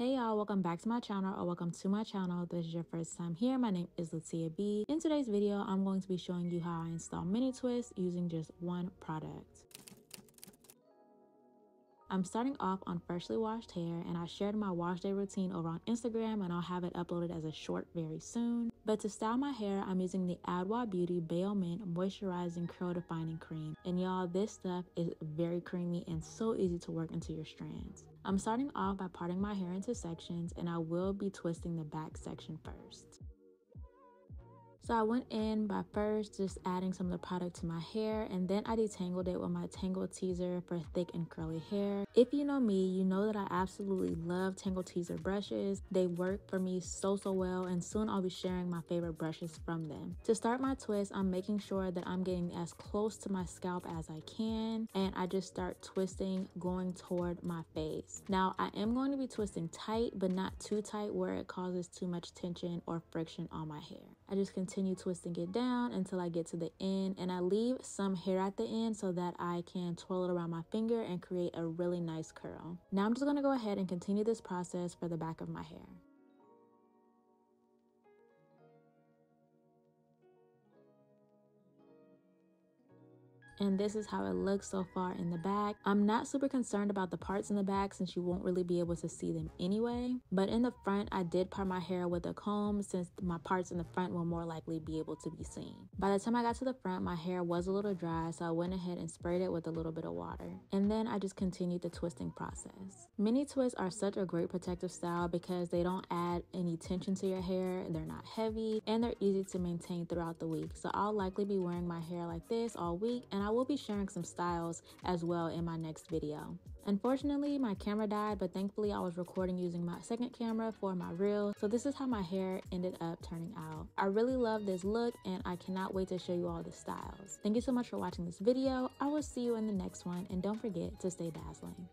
Hey y'all, welcome back to my channel or welcome to my channel. This is your first time here, my name is Tayia B. In today's video, I'm going to be showing you how I install mini twists using just one product. I'm starting off on freshly washed hair and I shared my wash day routine over on Instagram and I'll have it uploaded as a short very soon. But to style my hair, I'm using the Adwoa Beauty Baomint Moisturizing Curl Defining Cream. And y'all, this stuff is very creamy and so easy to work into your strands. I'm starting off by parting my hair into sections and I will be twisting the back section first. So I went in by first just adding some of the product to my hair and then I detangled it with my Tangle Teezer for thick and curly hair. If you know me, you know that I absolutely love Tangle Teezer brushes. They work for me so, so well and soon I'll be sharing my favorite brushes from them. To start my twist, I'm making sure that I'm getting as close to my scalp as I can and I just start twisting going toward my face. Now I am going to be twisting tight but not too tight where it causes too much tension or friction on my hair. I just continue continue twisting it down until I get to the end and I leave some hair at the end so that I can twirl it around my finger and create a really nice curl. Now I'm just going to go ahead and continue this process for the back of my hair. And this is how it looks so far in the back. I'm not super concerned about the parts in the back since you won't really be able to see them anyway. But in the front, I did part my hair with a comb since my parts in the front will more likely be able to be seen. By the time I got to the front, my hair was a little dry, so I went ahead and sprayed it with a little bit of water. And then I just continued the twisting process. Mini twists are such a great protective style because they don't add any tension to your hair, they're not heavy, and they're easy to maintain throughout the week. So I'll likely be wearing my hair like this all week, and I I will be sharing some styles as well in my next video. Unfortunately, my camera died, but thankfully I was recording using my second camera for my reel. So this is how my hair ended up turning out. I really love this look and I cannot wait to show you all the styles. Thank you so much for watching this video. I will see you in the next one and don't forget to stay dazzling.